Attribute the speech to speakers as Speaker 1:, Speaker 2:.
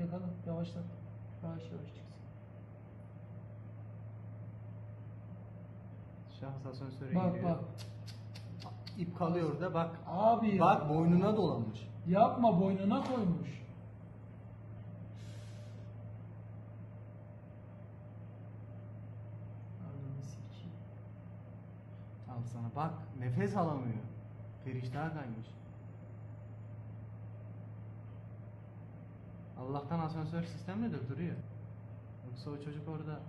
Speaker 1: Yakala. Yavaşlat. Yavaş yavaş çıksın.
Speaker 2: Şahıs asansöre
Speaker 1: Bak
Speaker 2: giriyor.
Speaker 1: bak.
Speaker 2: İp kalıyor da bak.
Speaker 1: Abi ya.
Speaker 2: Bak boynuna dolanmış.
Speaker 1: Yapma boynuna koymuş. Ananı sikeyim.
Speaker 2: Al sana bak nefes alamıyor. Periştah kaymış. Allah'tan asansör sistemle de duruyor. Yoksa o çocuk orada